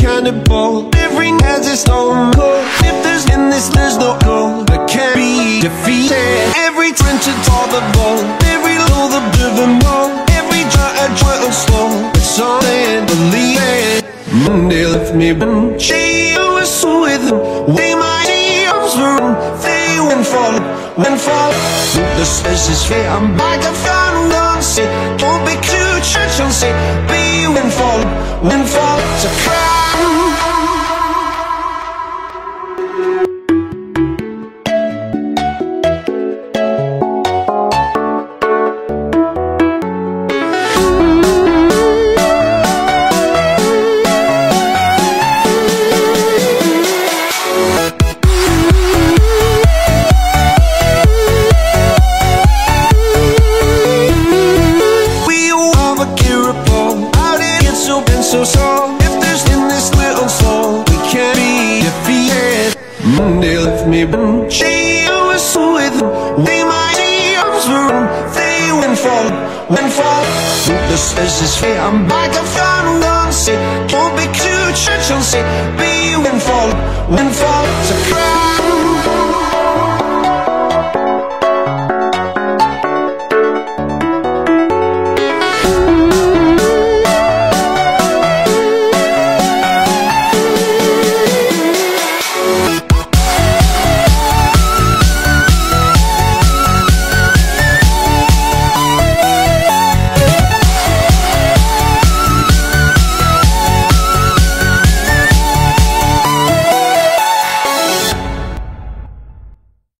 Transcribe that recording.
cannibal. Every has its own code. If there's in this, there's no goal That can't be defeated. Every trench is all the ball Every low the driven wall Every try I try on slow. It's all in believe it Monday left me when she was with him. Way my arms were in. They went fall, went fall The stress is fair. I'm back, I found on say Don't be too church on say Be when fall, when fall Get so been so strong? If there's in this little soul We can't be defeated. Monday left me when She was so with him Way my arms were in They went fall, went The stress is fair I'm back, I found on say Don't be too church on say Be when fall, when fall. To cry